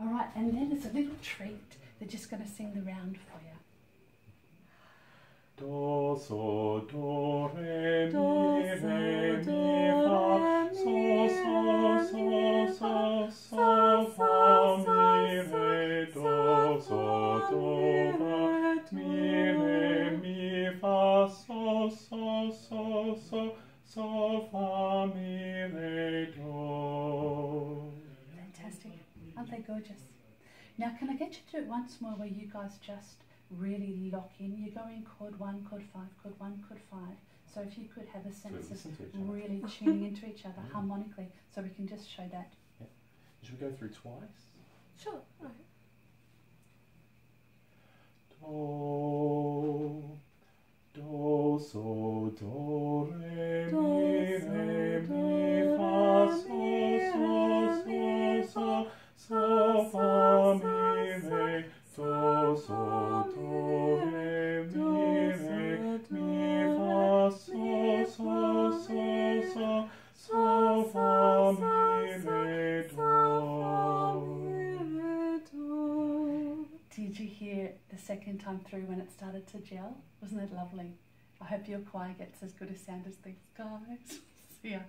All right, and then it's a little treat. They're just going to sing the round for you. Do, so, do, re, mi, re, mi, fa, so, so, so, so, so, fa, mi, re, do, so, do, fa, re, mi, re, mi, fa, so, so, so, Aren't they gorgeous? Now, can I get you to do it once more where you guys just really lock in? You're going chord one, chord five, chord one, chord five. So if you could have a sense listen of really tuning into each other Yeah. harmonically, so we can just show that. Should we go through twice? Sure. Do, do, so, do, re, Do, mi, so, re, do, mi, Did you hear the second time through when it started to gel? Wasn't it lovely? I hope your choir gets as good a sound as these guys. See ya.